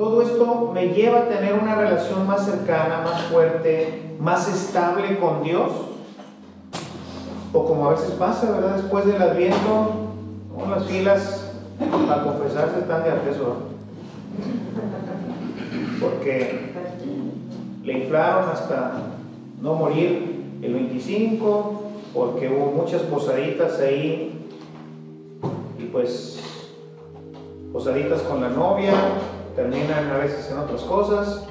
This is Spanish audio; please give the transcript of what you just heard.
Todo esto me lleva a tener una relación más cercana, más fuerte, más estable con Dios. O como a veces pasa, ¿verdad? Después del adviento, las filas para confesarse están de acceso. Porque le inflaron hasta no morir el 25, porque hubo muchas posaditas ahí, y pues posaditas con la novia, terminan a veces en otras cosas.